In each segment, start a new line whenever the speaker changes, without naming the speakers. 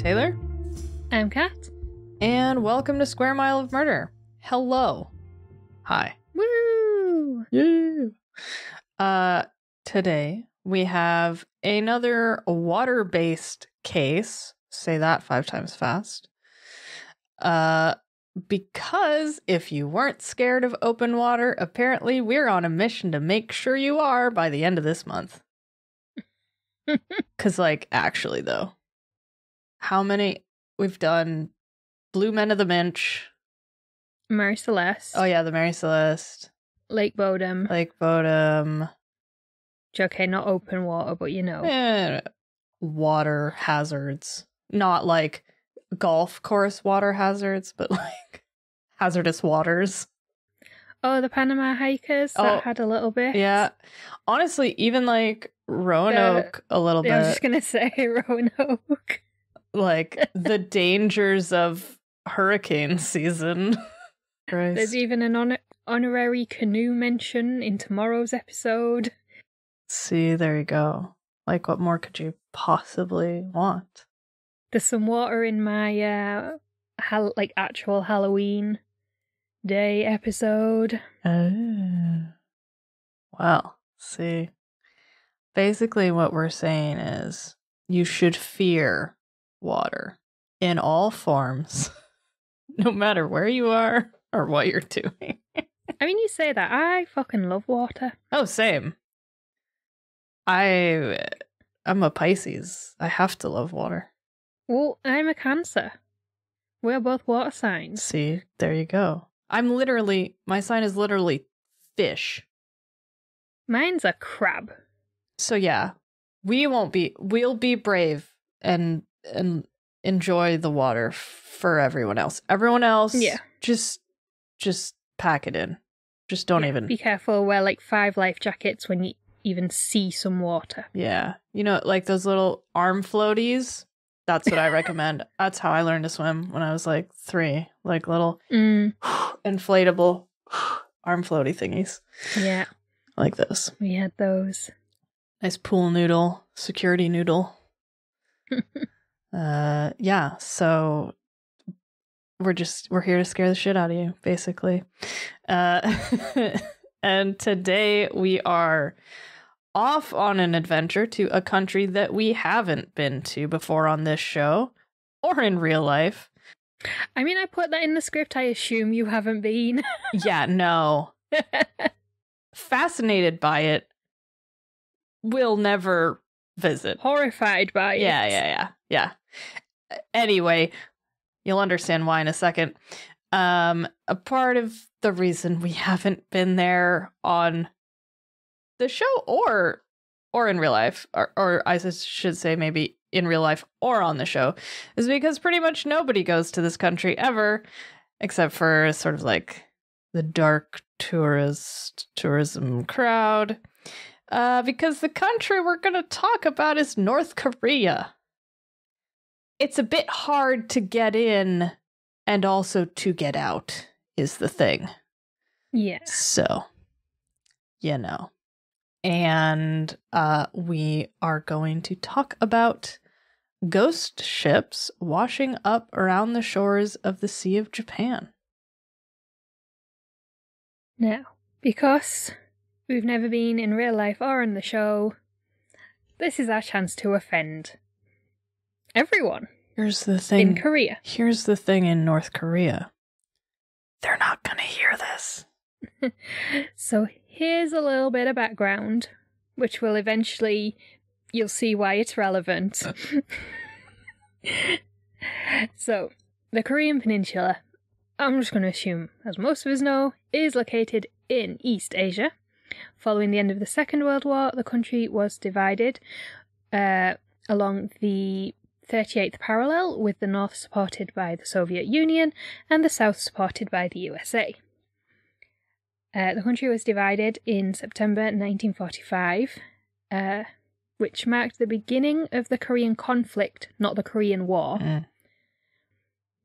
Taylor,
I'm Kat.
and welcome to Square Mile of Murder. Hello. Hi.
Woo!
Yeah. Uh, today we have another water based case. Say that five times fast. Uh, because if you weren't scared of open water, apparently we're on a mission to make sure you are by the end of this month. Because, like, actually, though, how many we've done Blue Men of the Minch.
Mary Celeste.
Oh, yeah, the Mary Celeste,
Lake Bodom.
Lake Bodom.
okay, not open water, but you know.
Eh, water hazards. Not like golf course water hazards, but like hazardous waters.
Oh, the Panama hikers.
Oh,
That had a little bit.
Yeah. Honestly, even like Roanoke a little bit.
I was just gonna say Roanoke.
Like the dangers of hurricane season.
There's even an honor- honorary canoe mention in tomorrow's episode.
See, there you go. Like what more could you possibly want?
There's some water in my uh, hal- like actual Halloween day episode.
Oh. Well, see. Basically, what we're saying is you should fear water in all forms, no matter where you are or what you're doing.
I mean, you say that. I fucking love water.
Oh, same. I I'm a Pisces. I have to love water.
Well, I'm a Cancer. We're both water signs.
See, there you go. I'm literally my sign is literally fish.
Mine's a crab.
So yeah, we won't be we'll be brave and and enjoy the water for everyone else. Everyone else
Yeah.
just just pack it in. Just don't
Yeah,
even
Be careful, wear like five life jackets when you even see some water.
Yeah. You know, like those little arm floaties. That's what I recommend. That's how I learned to swim when I was like 3, like little
Mm,
inflatable arm floaty thingies
yeah,
like this.
we had those.
Nice pool noodle, security noodle. uh yeah, so we're just we're here to scare the shit out of you basically. Uh and today we are off on an adventure to a country that we haven't been to before on this show or in real life.
I mean, I put that in the script. I assume you haven't been.
Yeah, no. Fascinated by it. Will never visit.
Horrified by it.
Yeah, yeah, yeah, yeah. Anyway, you'll understand why in a second. Um a part of the reason we haven't been there on the show or or in real life or or I should say maybe in real life or on the show is because pretty much nobody goes to this country ever except for sort of like the dark tourist tourism crowd uh, because the country we're going to talk about is North Korea. It's a bit hard to get in and also to get out, is the thing.
Yeah.
So, you know. And uh, we are going to talk about ghost ships washing up around the shores of the Sea of Japan.
Now, because we've never been in real life or in the show, this is our chance to offend everyone
Here's the thing. in.
Korea.
Here's the thing in North Korea. They're not going to hear this.
So here's a little bit of background, which will eventually you'll see why it's relevant. so, the Korean Peninsula, I'm just going to assume, as most of us know, is located in East Asia. Following the end of the Second World War, the country was divided uh, along the 38th parallel, with the north supported by the Soviet Union and the south supported by the USA. Uh, the country was divided in September 1945, uh, which marked the beginning of the Korean conflict, not the Korean War.
Mm.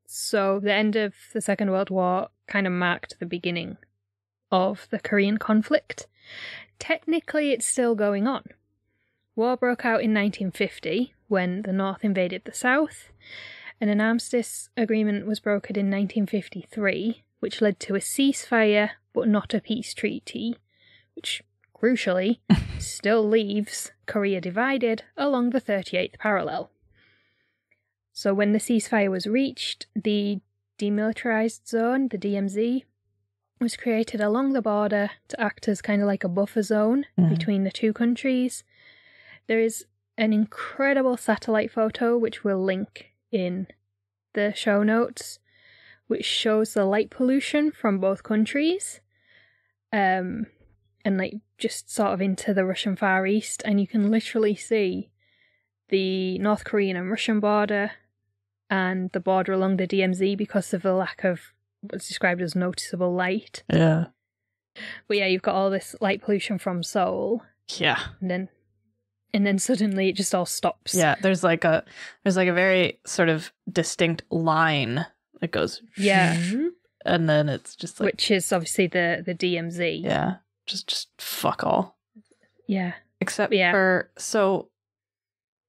So the end of the Second World War kind of marked the beginning of the Korean conflict. Technically, it's still going on, War broke out in 1950 when the North invaded the South, and an armistice agreement was brokered in 1953, which led to a ceasefire but not a peace treaty, which crucially still leaves Korea divided along the 38th parallel. So when the ceasefire was reached, the demilitarized zone, the DMZ, was created along the border to act as kind of like a buffer zone
Mhm.
between the two countries. There is an incredible satellite photo which we'll link in the show notes, which shows the light pollution from both countries. Um and like just sort of into the Russian Far East, and you can literally see the North Korean and Russian border and the border along the DMZ because of the lack of what's described as noticeable light.
Yeah.
But yeah, you've got all this light pollution from Seoul,
Yeah.
and then and then suddenly it just all stops.
Yeah. There's like a there's like a very sort of distinct line that goes
Yeah.
and then it's just like
which is obviously the the DMZ.
yeah, just just fuck all.
Yeah.
Except
Yeah.
for so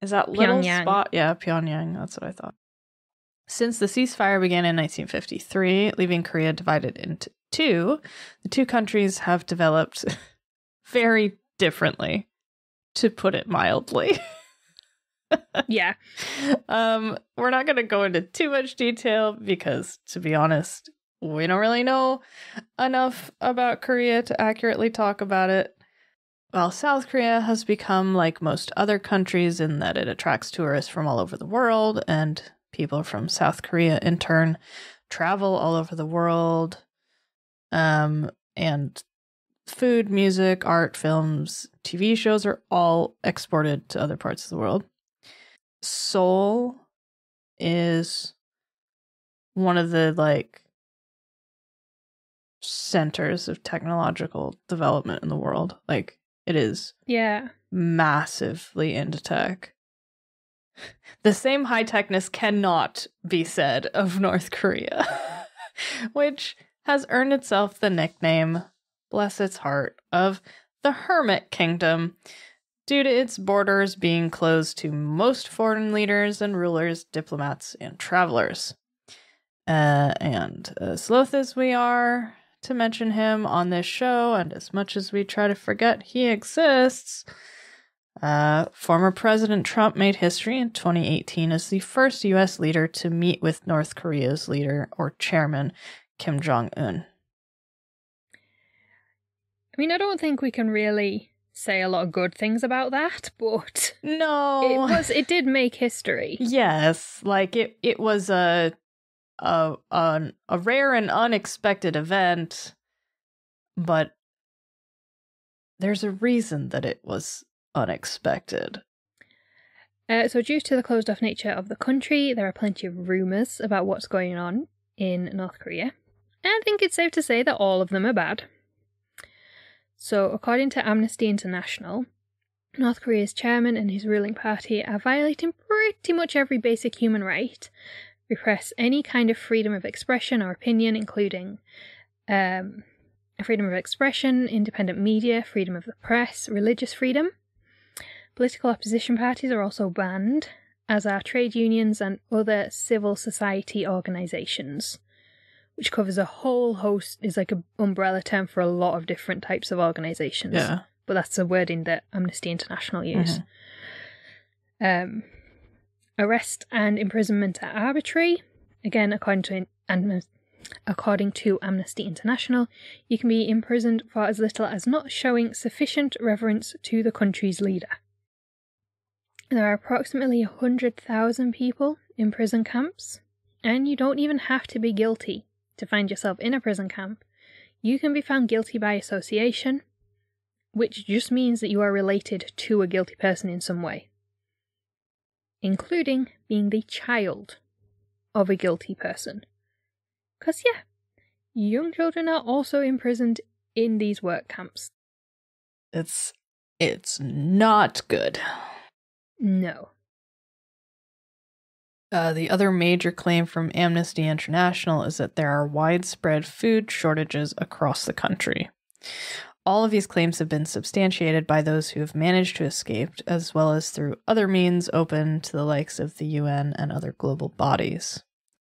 is that little
Pyongyang.
spot? Yeah, Pyongyang. That's what I thought. Since the ceasefire began in 1953, leaving Korea divided into two, the two countries have developed very differently, to put it mildly.
Yeah.
um, we're not going to go into too much detail because, to be honest, we don't really know enough about Korea to accurately talk about it. While South Korea has become like most other countries in that it attracts tourists from all over the world, and people from South Korea in turn travel all over the world. Um, and food, music, art, films, TV shows are all exported to other parts of the world. Seoul is one of the like centers of technological development in the world. Like it is
Yeah.
massively into tech. The same high techness cannot be said of North Korea, which has earned itself the nickname, bless its heart, of the Hermit Kingdom due to its borders being closed to most foreign leaders and rulers, diplomats, and travelers. Uh, and as loath as we are to mention him on this show, and as much as we try to forget he exists, uh, former President Trump made history in 2018 as the first U.S. leader to meet with North Korea's leader or chairman, Kim Jong un.
I mean, I don't think we can really say a lot of good things about that, but
No,
it was it did make history.
Yes, like it it was a a an, a rare and unexpected event, but there's a reason that it was unexpected.
Uh, so, due to the closed off nature of the country, there are plenty of rumours about what's going on in North Korea. And I think it's safe to say that all of them are bad. So, according to Amnesty International, North Korea's chairman and his ruling party are violating pretty much every basic human right, repress any kind of freedom of expression or opinion, including um, freedom of expression, independent media, freedom of the press, religious freedom. Political opposition parties are also banned, as are trade unions and other civil society organisations, which covers a whole host, is like an umbrella term for a lot of different types of organisations.
Yeah.
But that's a wording that Amnesty International use. Um, arrest and imprisonment are arbitrary. Again, according to Am- according to Amnesty International, you can be imprisoned for as little as not showing sufficient reverence to the country's leader. There are approximately 100,000 people in prison camps, and you don't even have to be guilty to find yourself in a prison camp. You can be found guilty by association, which just means that you are related to a guilty person in some way, including being the child of a guilty person. Because, yeah, young children are also imprisoned in these work camps.
It's it's not good.
No.
Uh, the other major claim from Amnesty International is that there are widespread food shortages across the country. all of these claims have been substantiated by those who have managed to escape, as well as through other means open to the likes of the UN and other global bodies.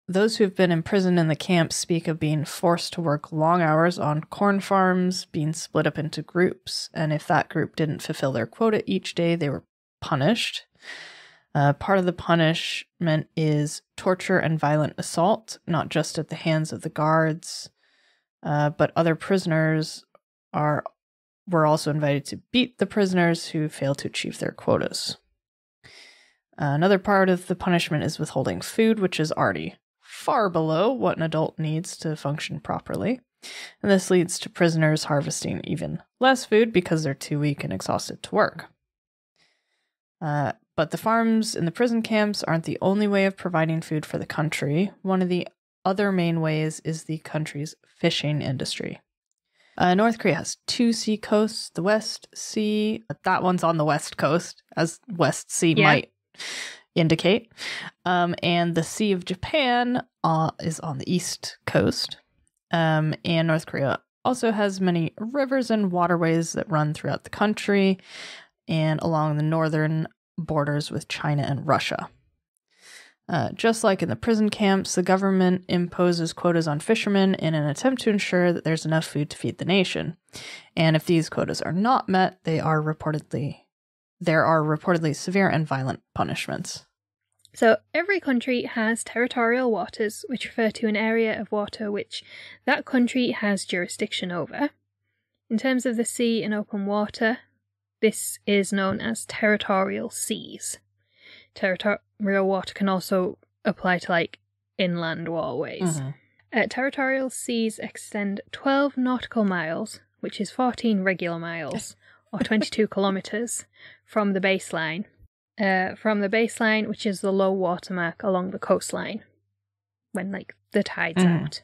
Those who have been imprisoned in the camps speak of being forced to work long hours on corn farms, being split up into groups, and if that group didn't fulfill their quota each day, they were punished. Uh, part of the punishment is torture and violent assault, not just at the hands of the guards, uh, but other prisoners are were also invited to beat the prisoners who fail to achieve their quotas. Uh, another part of the punishment is withholding food, which is already far below what an adult needs to function properly. And this leads to prisoners harvesting even less food because they're too weak and exhausted to work. Uh, but the farms in the prison camps aren't the only way of providing food for the country. One of the other main ways is the country's fishing industry. Uh, North Korea has two sea coasts the West Sea, that one's on the West Coast, as West Sea
Yeah.
might indicate. Um, and the Sea of Japan uh, is on the East Coast. Um, and North Korea also has many rivers and waterways that run throughout the country and along the northern borders with China and Russia. Uh, just like in the prison camps, the government imposes quotas on fishermen in an attempt to ensure that there's enough food to feed the nation. And if these quotas are not met, they are reportedly there are reportedly severe and violent punishments.
So, every country has territorial waters, which refer to an area of water which that country has jurisdiction over. In terms of the sea and open water, this is known as territorial seas. Territorial water can also apply to like inland waterways. Uh, territorial seas extend 12 nautical miles, which is 14 regular miles, or 22 kilometres, from the baseline. Uh, from the baseline, which is the low water mark along the coastline, when like the tide's
Mhm.
out.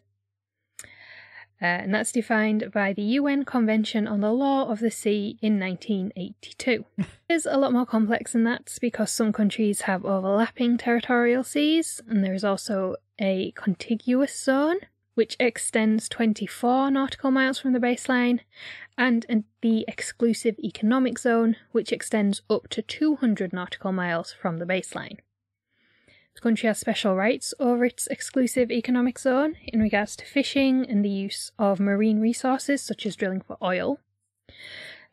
Uh, and that's defined by the UN Convention on the Law of the Sea in 1982. It's a lot more complex than that because some countries have overlapping territorial seas, and there is also a contiguous zone which extends 24 nautical miles from the baseline, and the exclusive economic zone which extends up to 200 nautical miles from the baseline. The country has special rights over its exclusive economic zone in regards to fishing and the use of marine resources such as drilling for oil.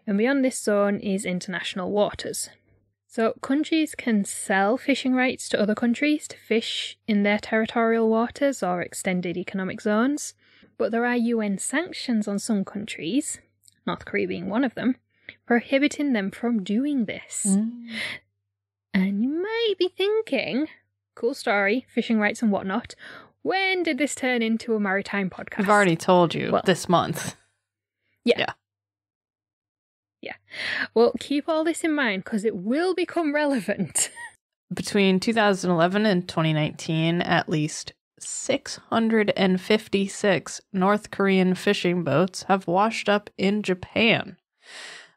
And beyond this zone is international waters. So, countries can sell fishing rights to other countries to fish in their territorial waters or extended economic zones, but there are UN sanctions on some countries, North Korea being one of them, prohibiting them from doing this.
Mm.
And you might be thinking, cool story, fishing rights and whatnot. When did this turn into a maritime podcast?
I've already told you
Well-
this month. Yeah. Yeah. Yeah.
Well, keep all this in mind because it will become relevant.
Between 2011 and 2019, at least 656 North Korean fishing boats have washed up in Japan,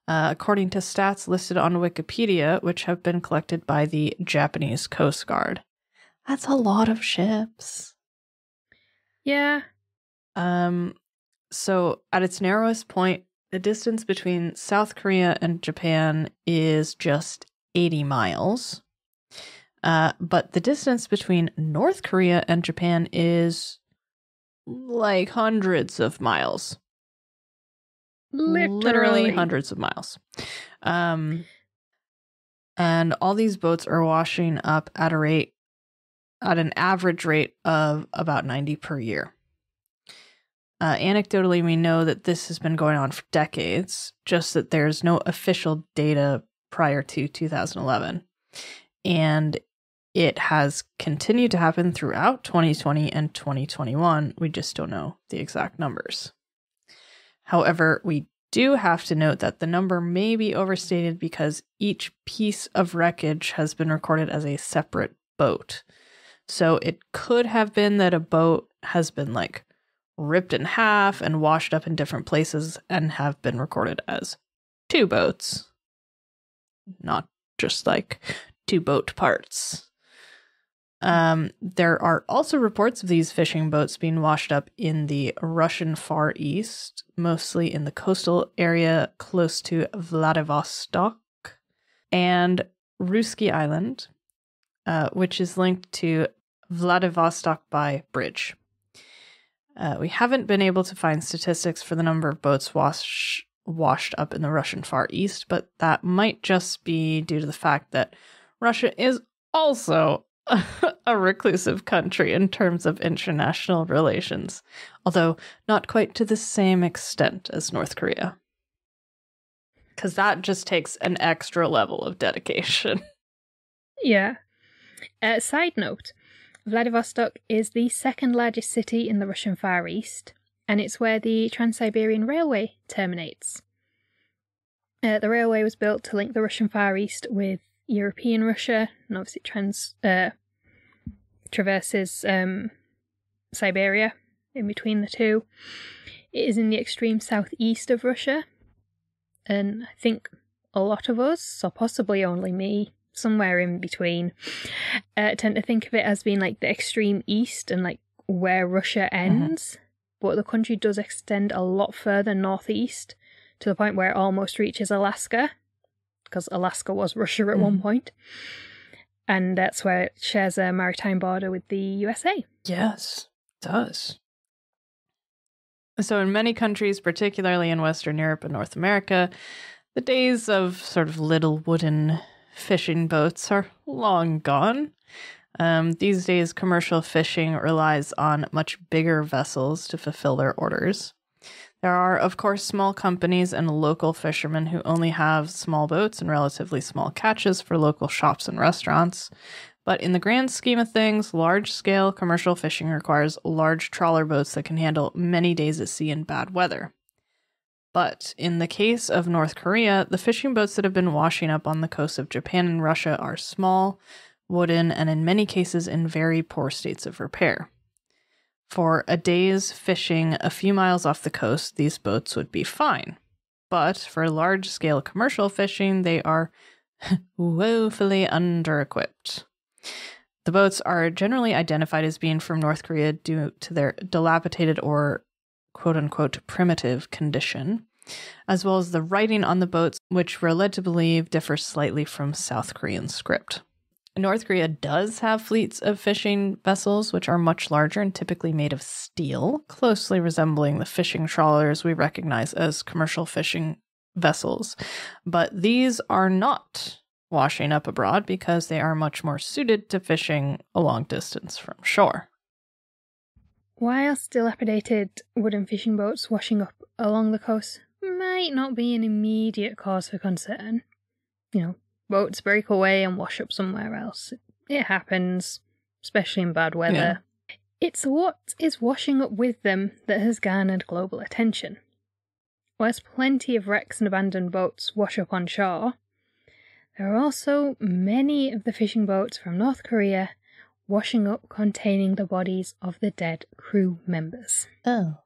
uh, according to stats listed on Wikipedia, which have been collected by the Japanese Coast Guard. That's a lot of ships.
yeah,
Um, so at its narrowest point, the distance between South Korea and Japan is just 80 miles. Uh, but the distance between North Korea and Japan is like hundreds of miles.
literally,
hundreds of miles. Um, and all these boats are washing up at a rate, at an average rate of about 90 per year. Uh, anecdotally, we know that this has been going on for decades, just that there's no official data prior to 2011. And it has continued to happen throughout 2020 and 2021. We just don't know the exact numbers. However, we do have to note that the number may be overstated because each piece of wreckage has been recorded as a separate boat. So it could have been that a boat has been like ripped in half and washed up in different places and have been recorded as two boats, not just like two boat parts. Um, there are also reports of these fishing boats being washed up in the Russian Far East, mostly in the coastal area close to Vladivostok and Russky Island, uh, which is linked to Vladivostok by bridge. Uh, we haven't been able to find statistics for the number of boats wash, washed up in the Russian Far East, but that might just be due to the fact that Russia is also a reclusive country in terms of international relations, although not quite to the same extent as North Korea. Because that just takes an extra level of dedication.
Yeah. Uh, side note Vladivostok is the second largest city in the Russian Far East, and it's where the Trans Siberian Railway terminates. Uh, the railway was built to link the Russian Far East with European Russia, and obviously trans uh, traverses um, Siberia in between the two. It is in the extreme southeast of Russia, and I think a lot of us, or possibly only me, somewhere in between, uh, tend to think of it as being like the extreme east and like where Russia
Mm-hmm.
ends. But the country does extend a lot further northeast to the point where it almost reaches Alaska, because Alaska was Russia at one
Mhm.
point. And that's where it shares a maritime border with the USA.
Yes, it does. So, in many countries, particularly in Western Europe and North America, the days of sort of little wooden fishing boats are long gone. Um, these days, commercial fishing relies on much bigger vessels to fulfill their orders. There are, of course, small companies and local fishermen who only have small boats and relatively small catches for local shops and restaurants. But in the grand scheme of things, large scale commercial fishing requires large trawler boats that can handle many days at sea in bad weather. But in the case of North Korea, the fishing boats that have been washing up on the coasts of Japan and Russia are small, wooden, and in many cases in very poor states of repair. For a day's fishing a few miles off the coast, these boats would be fine. But for large scale commercial fishing, they are woefully under equipped. The boats are generally identified as being from North Korea due to their dilapidated or quote unquote primitive condition, as well as the writing on the boats, which we're led to believe differs slightly from South Korean script. North Korea does have fleets of fishing vessels, which are much larger and typically made of steel, closely resembling the fishing trawlers we recognize as commercial fishing vessels. But these are not washing up abroad because they are much more suited to fishing a long distance from shore.
Whilst dilapidated wooden fishing boats washing up along the coast might not be an immediate cause for concern, you know, boats break away and wash up somewhere else. It happens, especially in bad weather. It's what is washing up with them that has garnered global attention. Whilst plenty of wrecks and abandoned boats wash up on shore, there are also many of the fishing boats from North Korea washing up containing the bodies of the dead crew members.
Oh.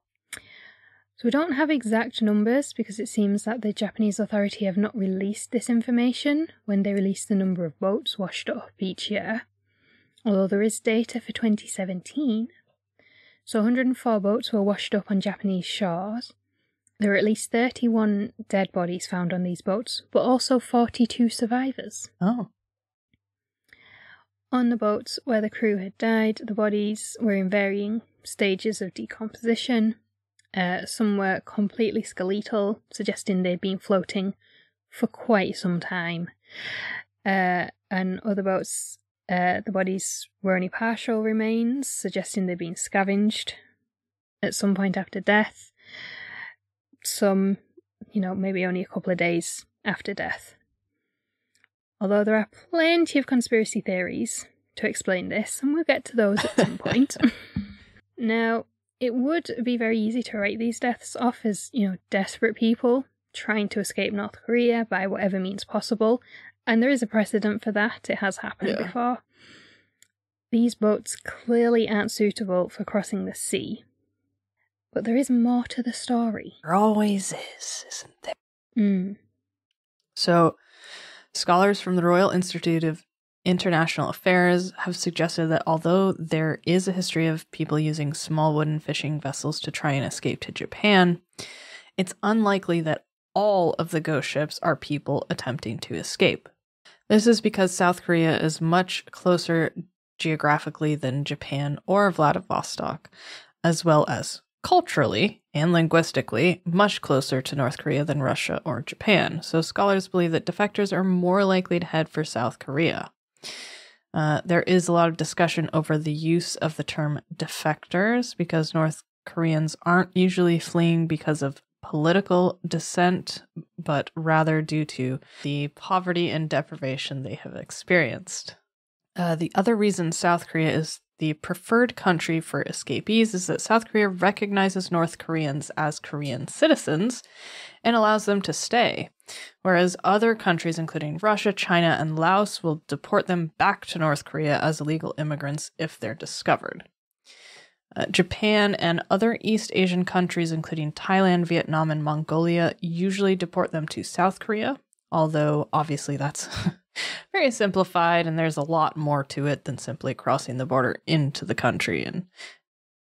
So we don't have exact numbers because it seems that the Japanese authority have not released this information when they release the number of boats washed up each year. Although there is data for 2017. So 104 boats were washed up on Japanese shores. There are at least 31 dead bodies found on these boats, but also 42 survivors.
Oh.
On the boats where the crew had died, the bodies were in varying stages of decomposition. Uh, some were completely skeletal, suggesting they'd been floating for quite some time. Uh, and other boats, uh, the bodies were only partial remains, suggesting they'd been scavenged at some point after death. Some, you know, maybe only a couple of days after death. Although there are plenty of conspiracy theories to explain this, and we'll get to those at some point. now, it would be very easy to write these deaths off as, you know, desperate people trying to escape North Korea by whatever means possible, and there is a precedent for that. It has happened
Yeah.
before. These boats clearly aren't suitable for crossing the sea. But there is more to the story.
There always is, isn't there?
Mm.
So, scholars from the Royal Institute of International Affairs have suggested that although there is a history of people using small wooden fishing vessels to try and escape to Japan, it's unlikely that all of the ghost ships are people attempting to escape. This is because South Korea is much closer geographically than Japan or Vladivostok, as well as culturally and linguistically much closer to North Korea than Russia or Japan. So scholars believe that defectors are more likely to head for South Korea. Uh, there is a lot of discussion over the use of the term defectors because North Koreans aren't usually fleeing because of political dissent, but rather due to the poverty and deprivation they have experienced. Uh, the other reason South Korea is the preferred country for escapees is that South Korea recognizes North Koreans as Korean citizens and allows them to stay, whereas other countries, including Russia, China, and Laos, will deport them back to North Korea as illegal immigrants if they're discovered. Uh, Japan and other East Asian countries, including Thailand, Vietnam, and Mongolia, usually deport them to South Korea, although obviously that's very simplified and there's a lot more to it than simply crossing the border into the country and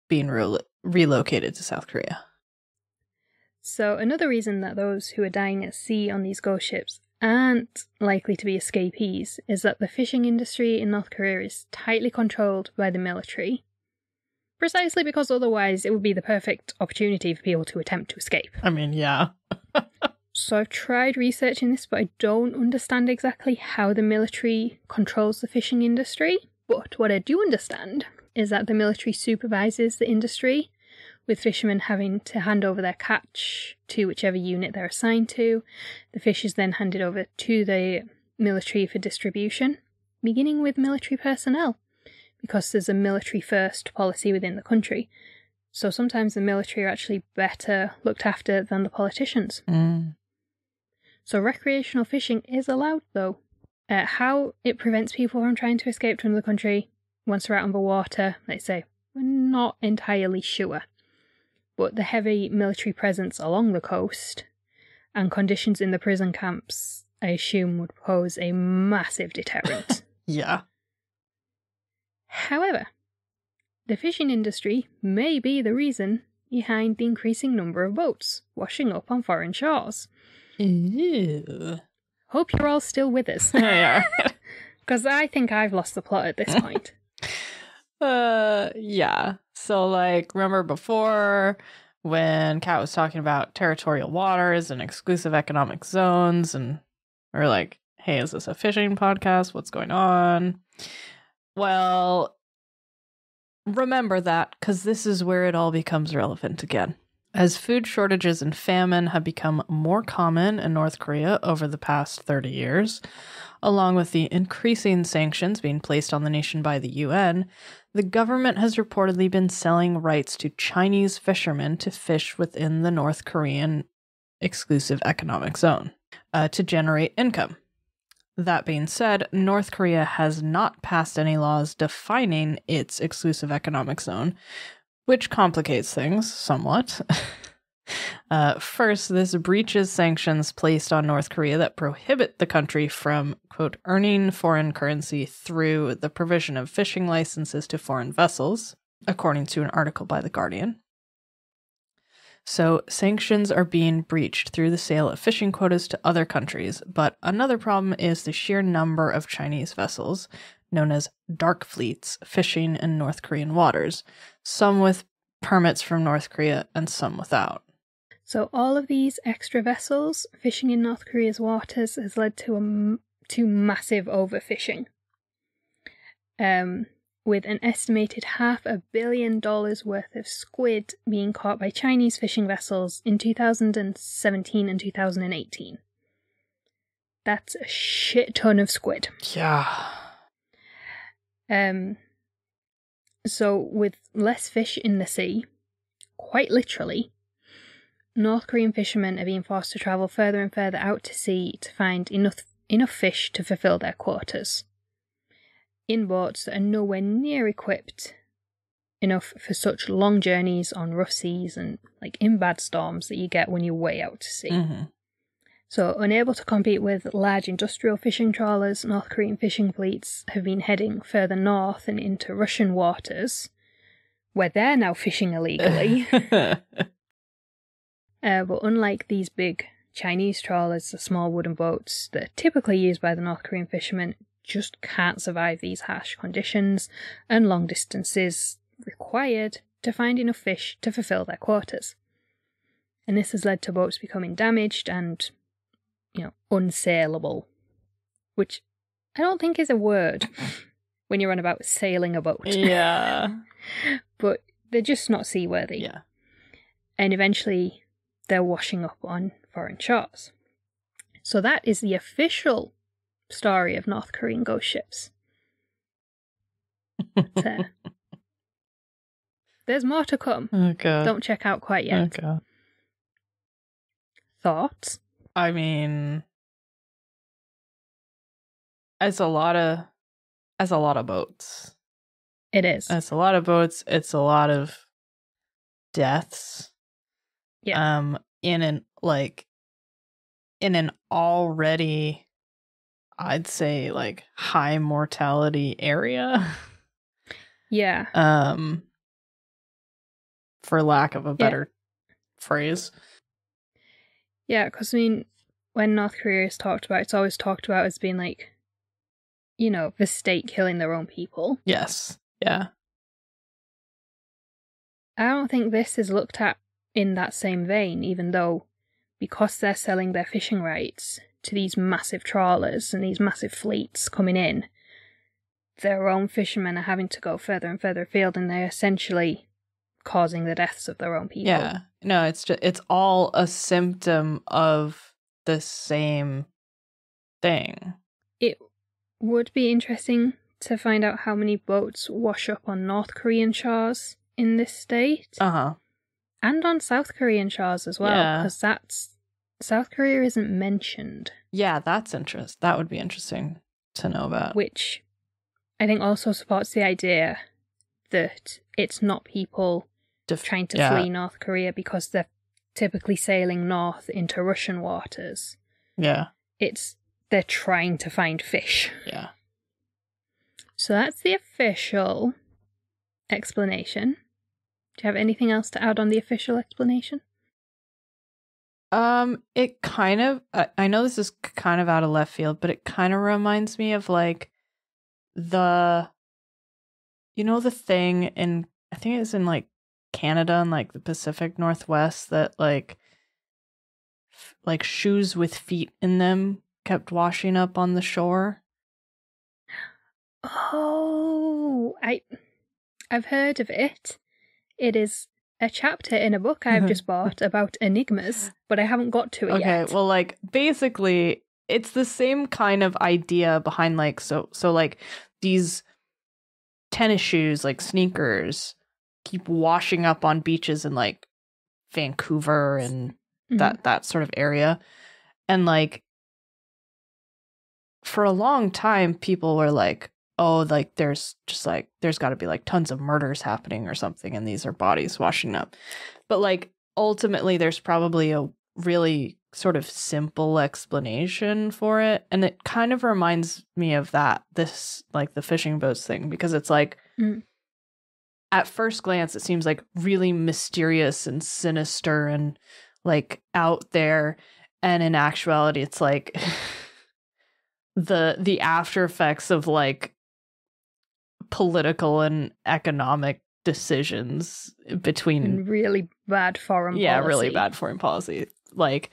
being re- relocated to South Korea.
So, another reason that those who are dying at sea on these ghost ships aren't likely to be escapees is that the fishing industry in North Korea is tightly controlled by the military. Precisely because otherwise it would be the perfect opportunity for people to attempt to escape.
I mean, yeah.
So I've tried researching this, but I don't understand exactly how the military controls the fishing industry. But what I do understand is that the military supervises the industry, with fishermen having to hand over their catch to whichever unit they're assigned to. The fish is then handed over to the military for distribution, beginning with military personnel, because there's a military first policy within the country. So sometimes the military are actually better looked after than the politicians.
Mm.
So recreational fishing is allowed, though. Uh, how it prevents people from trying to escape to another country once they're out on the water, let's say, we're not entirely sure. But the heavy military presence along the coast and conditions in the prison camps, I assume, would pose a massive deterrent.
yeah.
However, the fishing industry may be the reason behind the increasing number of boats washing up on foreign shores.
Ew.
Hope you're all still with us. Because I think I've lost the plot at this point.
Uh, yeah. So, like, remember before when Kat was talking about territorial waters and exclusive economic zones, and we're like, hey, is this a fishing podcast? What's going on? Well, remember that because this is where it all becomes relevant again. As food shortages and famine have become more common in North Korea over the past 30 years, along with the increasing sanctions being placed on the nation by the UN, the government has reportedly been selling rights to Chinese fishermen to fish within the North Korean exclusive economic zone uh, to generate income. That being said, North Korea has not passed any laws defining its exclusive economic zone, which complicates things somewhat. uh, first, this breaches sanctions placed on North Korea that prohibit the country from, quote, earning foreign currency through the provision of fishing licenses to foreign vessels, according to an article by The Guardian. So, sanctions are being breached through the sale of fishing quotas to other countries, but another problem is the sheer number of Chinese vessels, known as dark fleets, fishing in North Korean waters, some with permits from North Korea and some without.
So all of these extra vessels fishing in North Korea's waters has led to a to massive overfishing. Um, with an estimated half a billion dollars worth of squid being caught by Chinese fishing vessels in 2017 and 2018. That's a shit ton of squid.
Yeah.
Um, so, with less fish in the sea, quite literally, North Korean fishermen are being forced to travel further and further out to sea to find enough enough fish to fulfill their quotas. In boats that are nowhere near equipped enough for such long journeys on rough seas and like in bad storms that you get when you're way out to sea.
Mm-hmm.
So, unable to compete with large industrial fishing trawlers, North Korean fishing fleets have been heading further north and into Russian waters, where they're now fishing illegally. uh, but unlike these big Chinese trawlers, the small wooden boats that are typically used by the North Korean fishermen just can't survive these harsh conditions and long distances required to find enough fish to fulfill their quotas. And this has led to boats becoming damaged and, you know, unsaleable, which I don't think is a word when you're on about sailing a boat.
yeah.
but they're just not seaworthy.
Yeah.
And eventually they're washing up on foreign shores. So that is the official story of North Korean ghost ships. There's more to come.
Oh god.
Don't check out quite
Oh
yet.
god.
Thoughts?
I mean, it's a lot of, it's a lot of boats.
It is.
It's a lot of boats. It's a lot of deaths.
Yeah.
Um, in an like, in an already, I'd say like high mortality area.
yeah.
um, for lack of a better phrase.
Yeah, because I mean, when North Korea is talked about, it's always talked about as being like, you know, the state killing their own people.
Yes. Yeah.
I don't think this is looked at in that same vein, even though because they're selling their fishing rights to these massive trawlers and these massive fleets coming in, their own fishermen are having to go further and further afield and they're essentially causing the deaths of their own people.
Yeah. No, it's just it's all a symptom of the same thing.
It would be interesting to find out how many boats wash up on North Korean shores in this state
Uh-huh.
and on South Korean shores as well,
Yeah.
because that's South Korea isn't mentioned,
Yeah, that's interest. That would be interesting to know about.
which I think also supports the idea that it's not people
Def-
trying to
yeah.
flee North Korea because they're typically sailing north into Russian waters.
Yeah.
It's they're trying to find fish.
Yeah.
So that's the official explanation. Do you have anything else to add on the official explanation?
Um, it kind of I, I know this is kind of out of left field, but it kind of reminds me of like the you know the thing in I think it's in like Canada and like the Pacific Northwest that like f- like shoes with feet in them kept washing up on the shore.
Oh, I I've heard of it. It is a chapter in a book I've just bought about enigmas, but I haven't got to it
Okay,
yet.
Okay, well like basically it's the same kind of idea behind like so so like these tennis shoes like sneakers keep washing up on beaches in like Vancouver and
Mhm.
that that sort of area and like for a long time people were like oh like there's just like there's got to be like tons of murders happening or something and these are bodies washing up but like ultimately there's probably a really sort of simple explanation for it and it kind of reminds me of that this like the fishing boats thing because it's like
Mm.
At first glance it seems like really mysterious and sinister and like out there. And in actuality it's like the the after effects of like political and economic decisions between
And really bad foreign
yeah really bad foreign policy. Like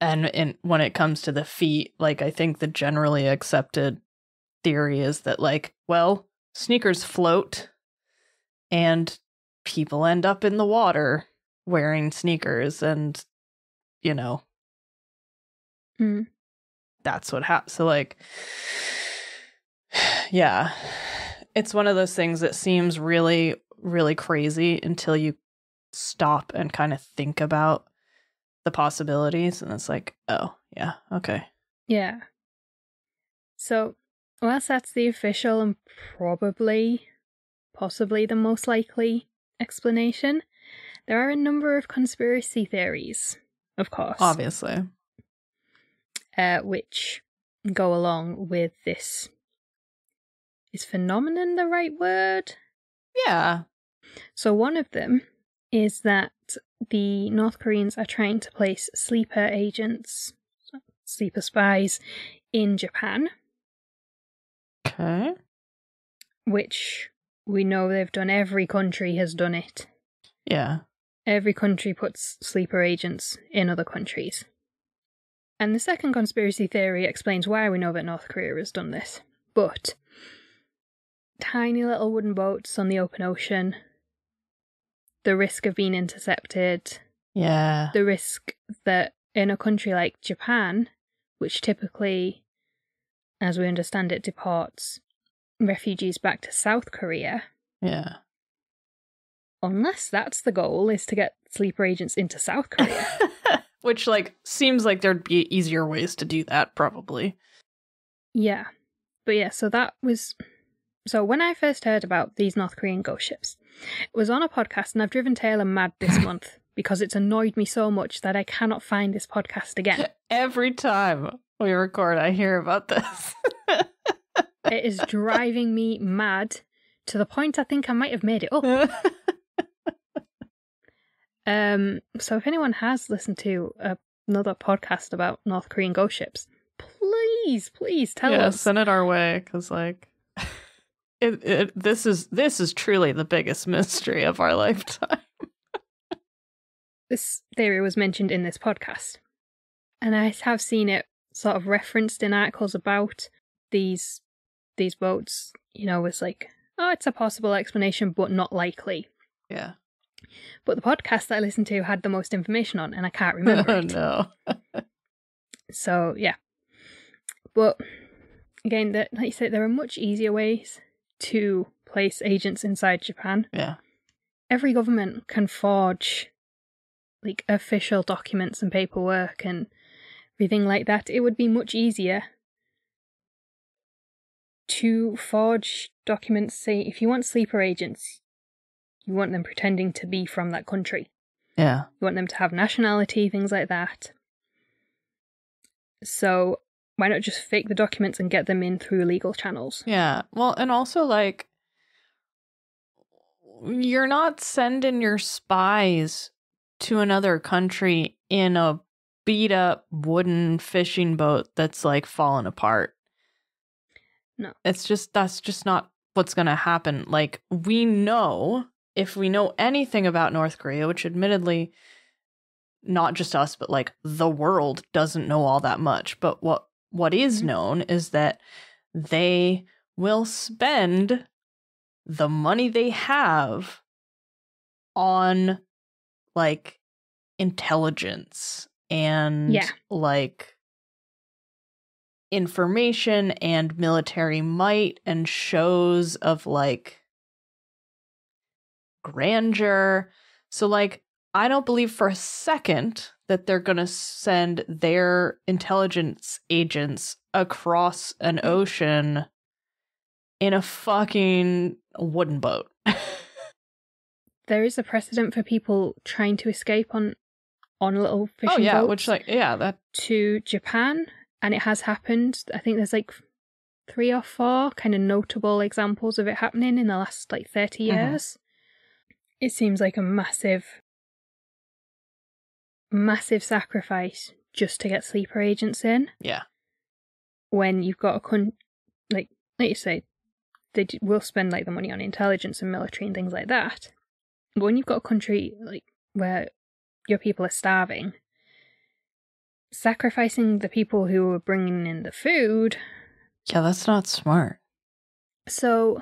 and and when it comes to the feet like i think the generally accepted theory is that like well sneakers float and people end up in the water wearing sneakers and you know
Mm.
that's what happens so like yeah it's one of those things that seems really really crazy until you stop and kind of think about the possibilities and it's like oh yeah okay
Yeah. So, whilst that's the official and probably, possibly the most likely explanation, there are a number of conspiracy theories of course,
Obviously.
uh, which go along with this. Is phenomenon the right word?
Yeah.
So, one of them is that the North Koreans are trying to place sleeper agents, sleeper spies, in Japan,
Okay.
which we know they've done. Every country has done it.
Yeah.
Every country puts sleeper agents in other countries. And the second conspiracy theory explains why we know that North Korea has done this. But tiny little wooden boats on the open ocean, the risk of being intercepted,
Yeah.
the risk that in a country like Japan, which typically, as we understand it, deports refugees back to South Korea,
Yeah.
unless that's the goal, is to get sleeper agents into South Korea.
Which like seems like there'd be easier ways to do that probably.
yeah. But yeah, so that was. So when I first heard about these North Korean ghost ships, it was on a podcast, and I've driven Taylor mad this month because it's annoyed me so much that I cannot find this podcast again.
Every time we record I hear about this.
it is driving me mad to the point I think I might have made it up. Um, so if anyone has listened to a, another podcast about North Korean ghost ships, please, please tell
yeah,
us.
send it our way cuz like it, it this is this is truly the biggest mystery of our lifetime.
This theory was mentioned in this podcast, and I have seen it sort of referenced in articles about these these boats. You know, it's like, oh, it's a possible explanation, but not likely.
Yeah.
But the podcast that I listened to had the most information on, and I can't remember
oh no.
So yeah, but again, that like you said, there are much easier ways to place agents inside Japan.
Yeah.
Every government can forge like official documents and paperwork and everything like that. It would be much easier to forge documents. Say, if you want sleeper agents, you want them pretending to be from that country.
Yeah.
You want them to have nationality, things like that. So why not just fake the documents and get them in through legal channels?
Yeah. Well, and also like you're not sending your spies to another country in a beat up wooden fishing boat that's like fallen apart.
No.
It's just that's just not what's going to happen. Like we know if we know anything about North Korea, which admittedly not just us but like the world doesn't know all that much, but what what is
Mhm.
known is that they will spend the money they have on like intelligence and
Yeah.
like information and military might and shows of like grandeur. So like I don't believe for a second that they're going to send their intelligence agents across an ocean in a fucking wooden boat.
There is a precedent for people trying to escape on on a little fishing
oh yeah, which like yeah, that
to Japan, and it has happened. I think there's like three or four kind of notable examples of it happening in the last like 30
Mhm.
years. It seems like a massive, massive sacrifice just to get sleeper agents in.
yeah.
when you've got a con like like you say they d- will spend like the money on intelligence and military and things like that but when you've got a country like where your people are starving sacrificing the people who are bringing in the food
Yeah, that's not smart.
so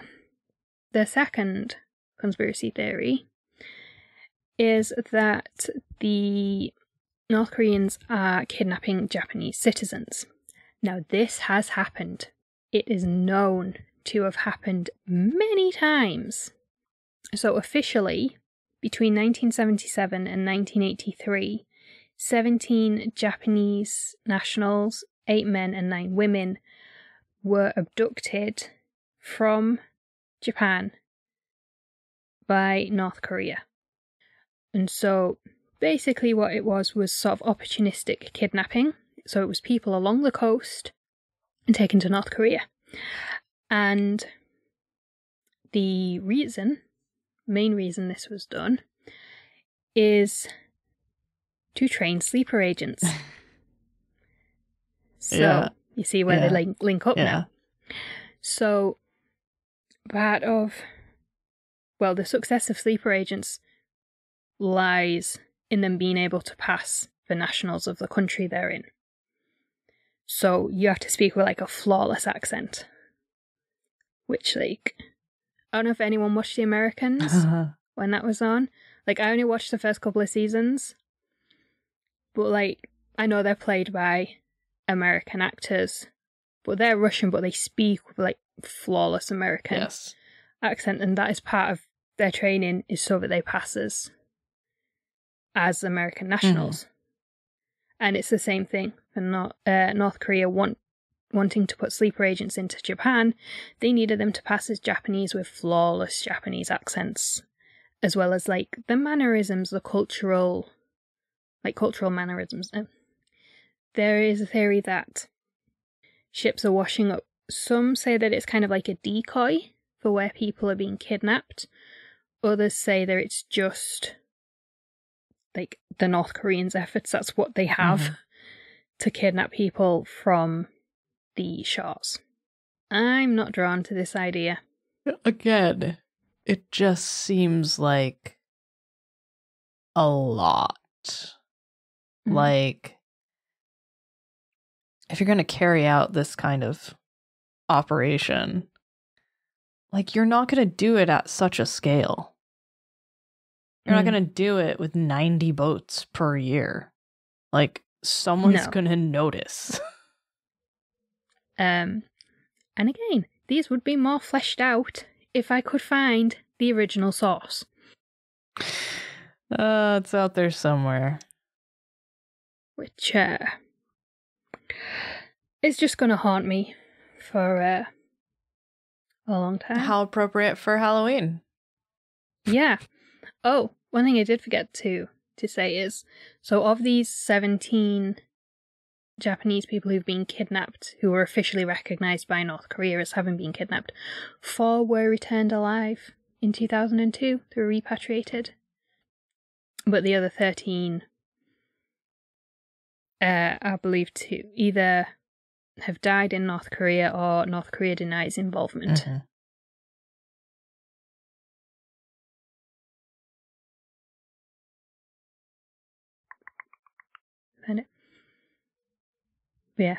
the second conspiracy theory is that the North Koreans are kidnapping Japanese citizens. Now, this has happened. It is known to have happened many times. So, officially, between 1977 and 1983, 17 Japanese nationals, 8 men and 9 women, were abducted from Japan by North Korea. And so basically what it was was sort of opportunistic kidnapping. So it was people along the coast and taken to North Korea. And the reason, main reason this was done, is to train sleeper agents. so
Yeah.
you see where
Yeah.
they link, link up
Yeah.
now. So part of well, the success of sleeper agents lies in them being able to pass for nationals of the country they're in. So you have to speak with like a flawless accent. Which like I don't know if anyone watched The Americans when that was on. Like I only watched the first couple of seasons. But like I know they're played by American actors. But they're Russian but they speak with like flawless American
yes.
accent and that is part of their training is so that they pass as as American nationals. And it's the same thing for North, uh, North Korea want, wanting to put sleeper agents into Japan. They needed them to pass as Japanese with flawless Japanese accents, as well as like the mannerisms, the cultural, like cultural mannerisms. Uh, There is a theory that ships are washing up. Some say that it's kind of like a decoy for where people are being kidnapped. Others say that it's just like the North Koreans' efforts. That's what they have
Mhm.
to kidnap people from the shores. I'm not drawn to this idea.
Again, it just seems like a lot.
Mhm.
Like, if you're going to carry out this kind of operation, like, you're not going to do it at such a scale. You're not
Mm.
going to do it with 90 boats per year. Like, someone's
No.
going to notice.
Um, and again, these would be more fleshed out if I could find the original source.
uh, it's out there somewhere.
which uh, is just going to haunt me for uh, a long time.
How appropriate for Halloween.
Yeah. Oh, one thing I did forget to to say is so of these 17 Japanese people who've been kidnapped who were officially recognized by North Korea as having been kidnapped, four were returned alive in 2002. They were repatriated. But the other 13 uh, are believed to either have died in North Korea or North Korea denies involvement.
Mhm.
Yeah.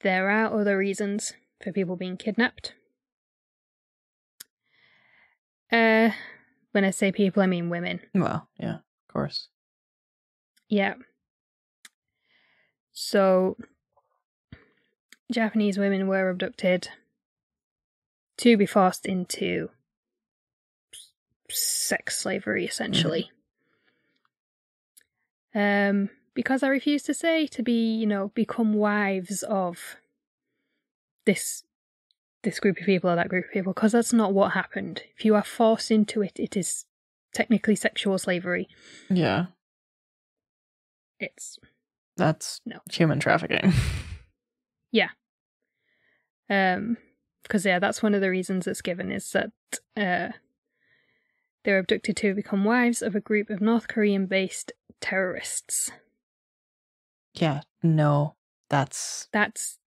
There are other reasons for people being kidnapped. Uh when I say people I mean women.
Well, yeah, of course.
Yeah. So Japanese women were abducted to be forced into sex slavery essentially. Um because I refuse to say to be, you know, become wives of this this group of people or that group of people because that's not what happened. If you are forced into it, it is technically sexual slavery.
Yeah,
It's
that's
No.
human trafficking. Yeah.
Um, because yeah, that's one of the reasons it's given is that uh, they're abducted to become wives of a group of North Korean-based terrorists.
Yeah, no, that's
That's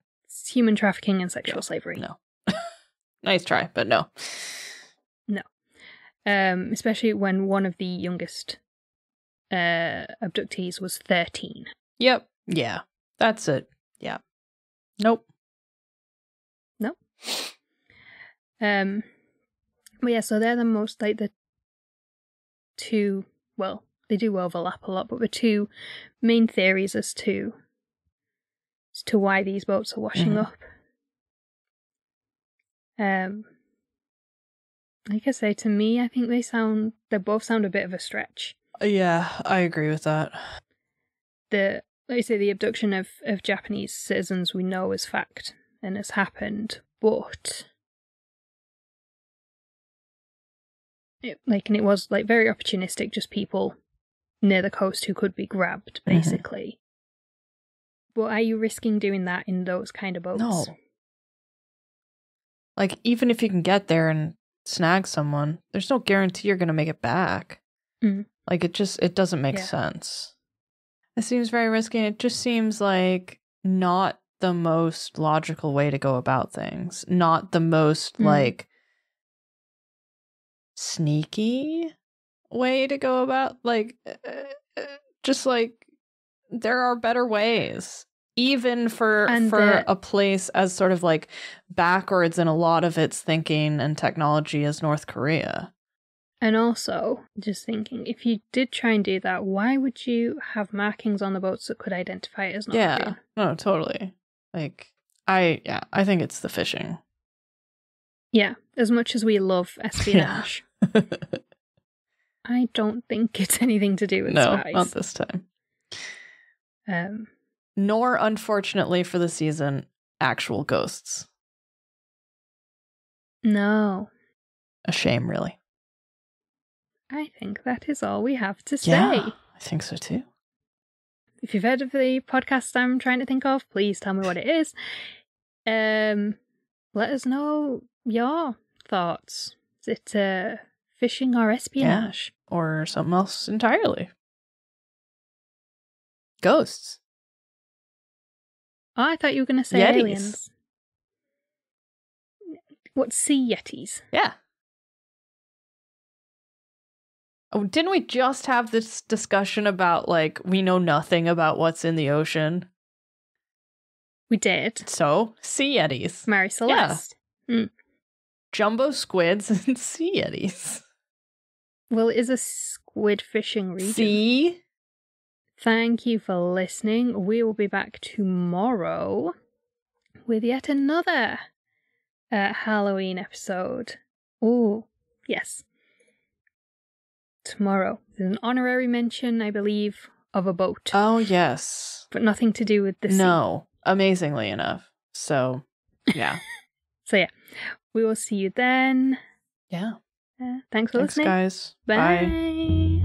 human trafficking and sexual slavery.
no. nice try, but no. No.
Um, especially when one of the youngest uh abductees was thirteen.
Yep. Yeah, that's it. Yeah. Nope.
Um, but yeah, so they're the most like the two. Well, they do overlap a lot, but the two main theories as to as to why these boats are washing
Mhm.
up. Um, like I say, to me, I think they sound they both sound a bit of a stretch.
Yeah, I agree with that.
The like I say, the abduction of of Japanese citizens we know is fact and has happened, but it, like and it was like very opportunistic, just people near the coast who could be grabbed,
Mhm.
basically. But are you risking doing that in those kind of boats?
No. Like, even if you can get there and snag someone, there's no guarantee you're going to make it back.
Mm.
Like, it just, it doesn't make
Yeah.
sense. It seems very risky. And it just seems like not the most logical way to go about things. Not the most,
Mm.
like, sneaky way to go about, like, uh, uh, just like, there are better ways even for
And
for a place as sort of like backwards in a lot of its thinking and technology as North Korea.
And also, just thinking, if you did try and do that, why would you have markings on the boats that could identify it as North
yeah.
Korean?
No, totally. Like I yeah, I think it's the fishing.
Yeah, as much as we love espionage, I don't think it's anything to do with
no,
spies.
not this time.
Um,
Nor unfortunately for the season, actual ghosts.
no,
A shame really.
I think that is all we have to say.
Yeah, I think so too.
If you've heard of the podcast I'm trying to think of, please tell me what it is. Um, let us know your thoughts. Is it uh, fishing or espionage?
Or something else entirely. Ghosts.
Oh, I thought you were going to say
Yetis.
aliens. What sea yetis?
Yeah. Oh, didn't we just have this discussion about like we know nothing about what's in the ocean?
We did.
So, sea yetis,
Mary Celeste. Hmm.
jumbo squids, and sea yetis.
Well, it is a squid fishing region.
See?
Thank you for listening. We will be back tomorrow with yet another uh, Halloween episode. Oh, yes. Tomorrow. There's an honorary mention, I believe, of a boat,
Oh, yes.
but nothing to do with the sea.
No, amazingly enough. So, yeah.
So, yeah, we will see you then.
yeah.
Thanks for
Thanks,
listening.
guys.
Bye.